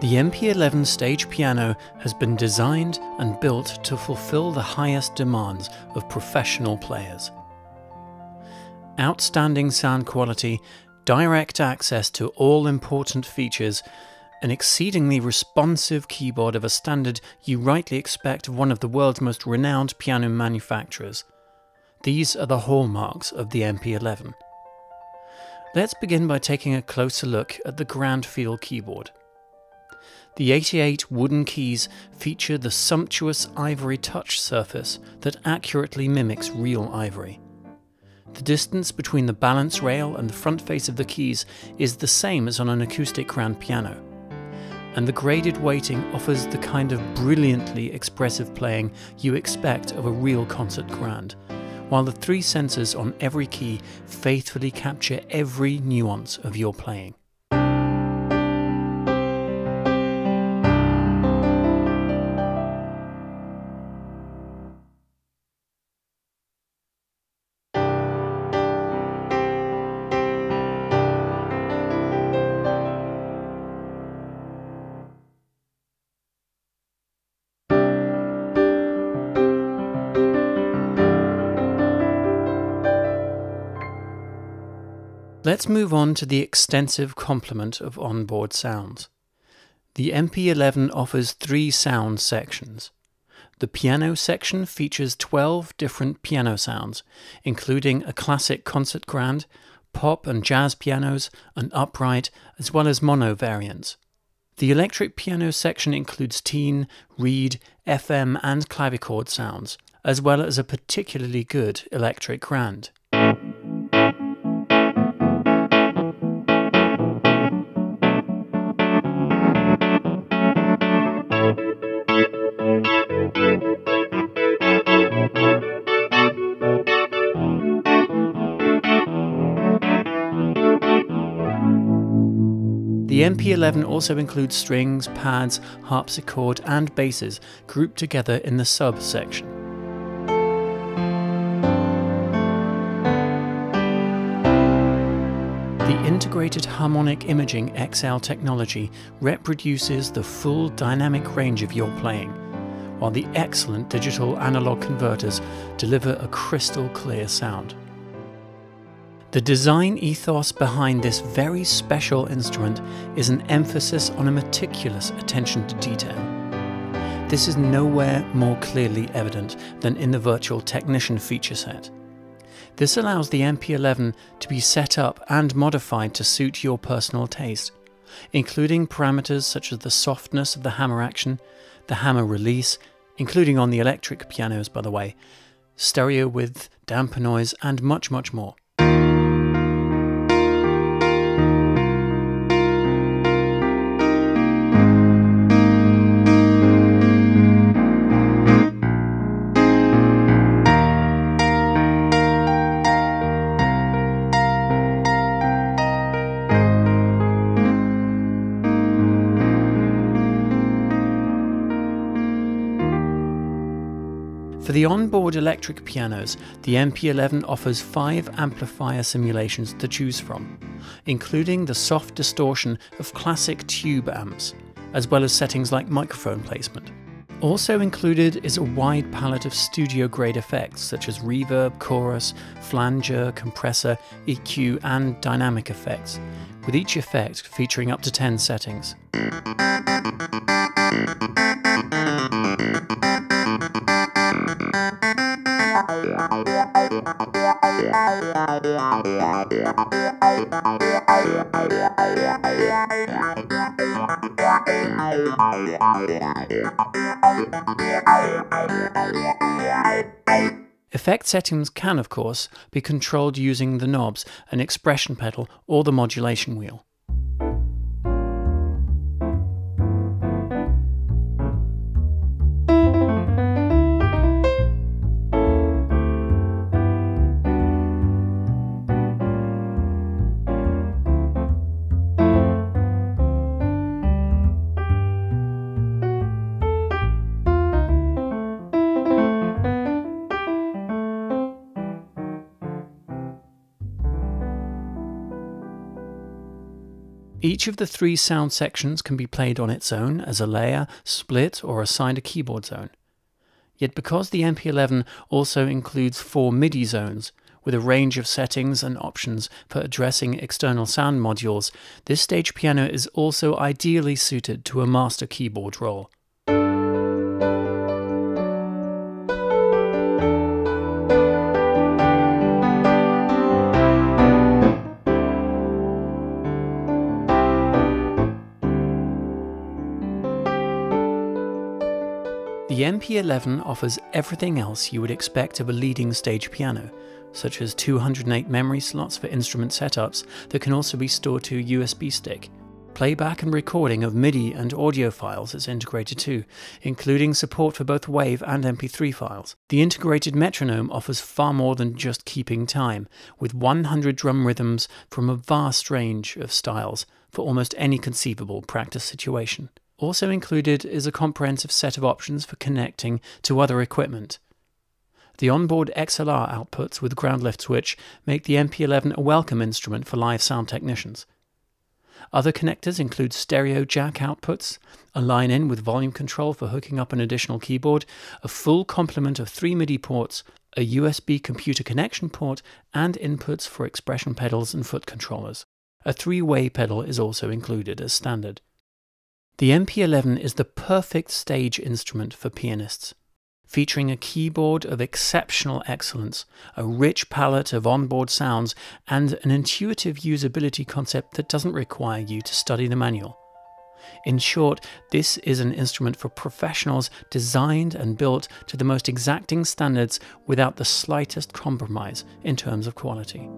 The MP11 stage piano has been designed and built to fulfill the highest demands of professional players. Outstanding sound quality, direct access to all important features, an exceedingly responsive keyboard of a standard you rightly expect of one of the world's most renowned piano manufacturers. These are the hallmarks of the MP11. Let's begin by taking a closer look at the Grand Feel keyboard. The 88 wooden keys feature the sumptuous ivory touch surface that accurately mimics real ivory. The distance between the balance rail and the front face of the keys is the same as on an acoustic grand piano. And the graded weighting offers the kind of brilliantly expressive playing you expect of a real concert grand, while the three sensors on every key faithfully capture every nuance of your playing. Let's move on to the extensive complement of onboard sounds. The MP11 offers three sound sections. The piano section features 12 different piano sounds, including a classic concert grand, pop and jazz pianos, an upright, as well as mono variants. The electric piano section includes teen, reed, FM, and clavichord sounds, as well as a particularly good electric grand. The MP11 also includes strings, pads, harpsichord, and basses grouped together in the sub section. The integrated harmonic imaging XL technology reproduces the full dynamic range of your playing, while the excellent digital analog converters deliver a crystal clear sound. The design ethos behind this very special instrument is an emphasis on a meticulous attention to detail. This is nowhere more clearly evident than in the Virtual Technician feature set. This allows the MP11 to be set up and modified to suit your personal taste, including parameters such as the softness of the hammer action, the hammer release, including on the electric pianos by the way, stereo width, damper noise, and much, much more. For the onboard electric pianos, the MP11 offers five amplifier simulations to choose from, including the soft distortion of classic tube amps, as well as settings like microphone placement. Also included is a wide palette of studio grade effects such as reverb, chorus, flanger, compressor, EQ, and dynamic effects, with each effect featuring up to 10 settings. Effect settings can, of course, be controlled using the knobs, an expression pedal, or the modulation wheel. Each of the three sound sections can be played on its own as a layer, split, or assigned a keyboard zone. Yet because the MP11 also includes four MIDI zones, with a range of settings and options for addressing external sound modules, this stage piano is also ideally suited to a master keyboard role. MP11 offers everything else you would expect of a leading stage piano, such as 208 memory slots for instrument setups that can also be stored to a USB stick. Playback and recording of MIDI and audio files is integrated too, including support for both WAV and MP3 files. The integrated metronome offers far more than just keeping time, with 100 drum rhythms from a vast range of styles for almost any conceivable practice situation. Also included is a comprehensive set of options for connecting to other equipment. The onboard XLR outputs with ground lift switch make the MP11 a welcome instrument for live sound technicians. Other connectors include stereo jack outputs, a line in with volume control for hooking up an additional keyboard, a full complement of three MIDI ports, a USB computer connection port, and inputs for expression pedals and foot controllers. A three way pedal is also included as standard. The MP11 is the perfect stage instrument for pianists, featuring a keyboard of exceptional excellence, a rich palette of onboard sounds, and an intuitive usability concept that doesn't require you to study the manual. In short, this is an instrument for professionals designed and built to the most exacting standards without the slightest compromise in terms of quality.